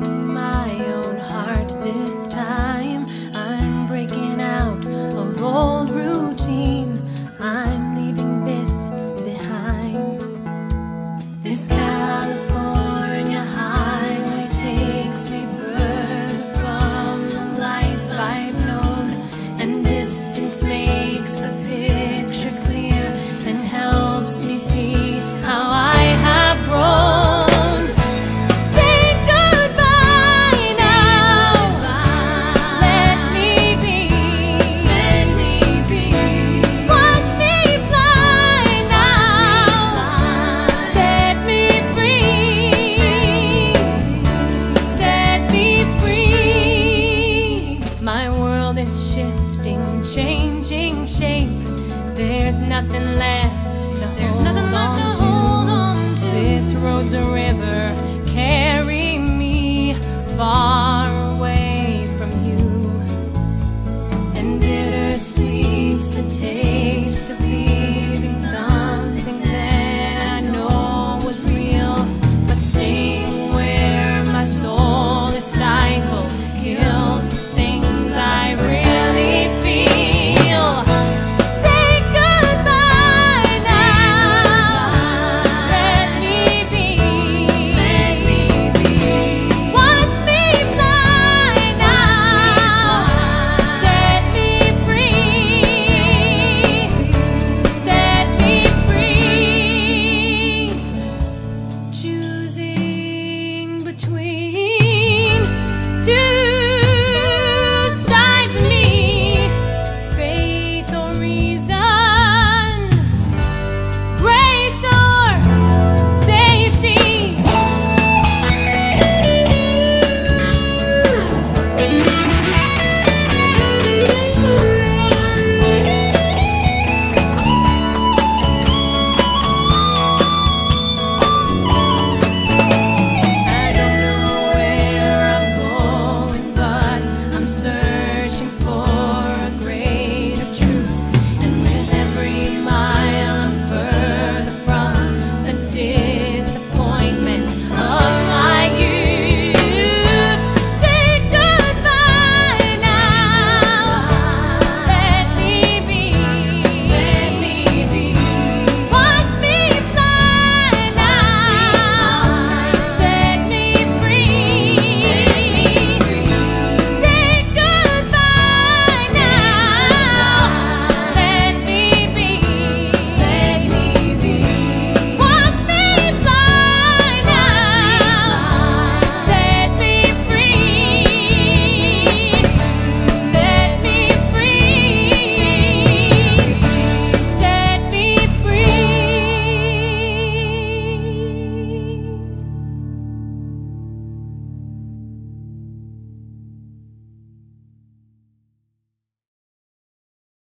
my own heart this time. this shifting, changing shape. There's nothing left to There's hold nothing left to. Hold on to. This road's a river.